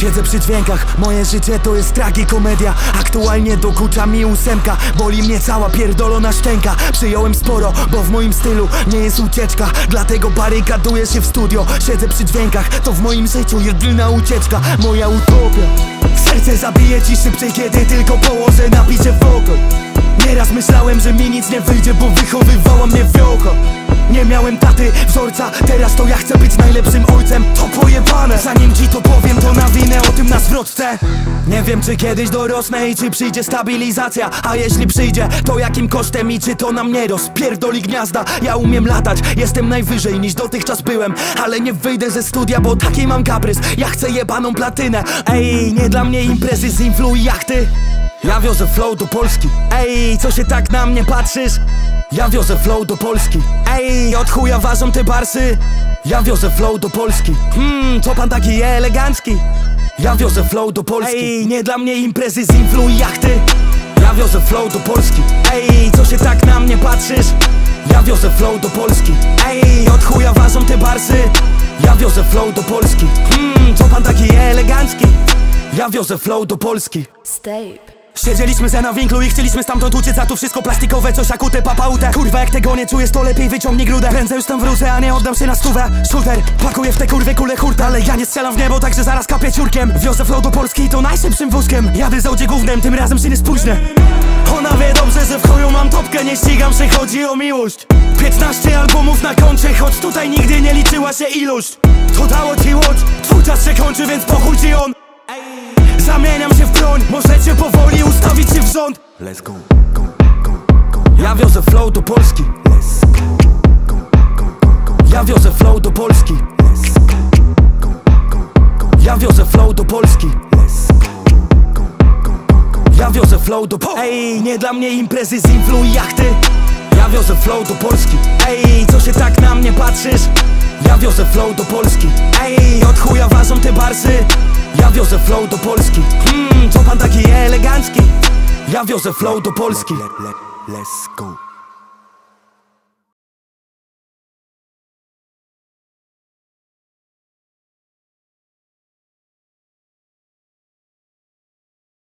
Siedzę przy dźwiękach, moje życie to jest tragikomedia Aktualnie dokucza mi ósemka Boli mnie cała pierdolona szczęka. Przyjąłem sporo, bo w moim stylu nie jest ucieczka. Dlatego barykaduję się w studio Siedzę przy dźwiękach, to w moim życiu jedyna ucieczka Moja utopia. Serce zabije ci szybciej, kiedy tylko położę napicie wokół Nieraz myślałem, że mi nic nie wyjdzie, bo wychowywała mnie wiocha Nie miałem taty, wzorca, teraz to ja chcę być najlepszym ojcem. To pojebane, zanim ci to powiem, to nawinę o tym na zwrotce. Nie wiem, czy kiedyś dorosnę i czy przyjdzie stabilizacja. A jeśli przyjdzie, to jakim kosztem i czy to na mnie rozpierdoli gniazda. Ja umiem latać, jestem najwyżej niż dotychczas byłem. Ale nie wyjdę ze studia, bo taki mam kaprys. Ja chcę jebaną platynę, ej, nie dla mnie imprezy z influ i jachty ja wiozę flow do Polski. Ej, co się tak na mnie patrzysz? Ja wiozę flow do Polski. Ej, od chuja ważą te barsy? Ja wiozę flow do Polski. Hmm, co pan taki elegancki? Ja wiozę flow do Polski. Ej, nie dla mnie imprezy z influ i jachty. Ja wiozę flow do Polski. Ej, co się tak na mnie patrzysz? Ja wiozę flow do Polski. Ej, od chuja ważą te barsy. Ja wiozę flow do Polski. Hmm, co pan taki elegancki? Ja wiozę flow do Polski. Stape. Siedzieliśmy ze na winklu i chcieliśmy stamtąd uciec A tu wszystko plastikowe, coś akute, papaute Kurwa jak tego nie czujesz, to lepiej wyciągnij grudę. Prędzej już tam wrócę, a nie oddam się na stówę. Shooter, pakuję w te kurwy kule hurta Ale ja nie strzelam w niebo, także zaraz kapię ciurkiem. Wiozę flow do Polski i to najszybszym wózkiem. Jadę z Audi gównem, tym razem się nie spóźnię. Ona wie dobrze, że w chuju mam topkę Nie ścigam się, chodzi o miłość. 15 albumów na koncie, choć tutaj nigdy nie liczyła się ilość. To dało ci łódź, twój czas się kończy, więc pochuj on Zamieniam się w broń, możecie powoli ustawić się w rząd Let's go, go, go, go. Ja wiozę flow do Polski Let's go, go, go, go, go. Ja wiozę flow do Polski Let's go, go, go, go. Ja wiozę flow do Polski Let's go, go, go, go. Ja wiozę flow do po Ej, nie dla mnie imprezy z influ i jachty Ja wiozę flow do Polski Ej, co się tak na mnie patrzysz? Ja wiozę flow do Polski Ej, od chuja ważą te barsy Ja wiozę flow do Polski Hmm, co pan taki elegancki? Ja wiozę flow do Polski Let, let, let's go.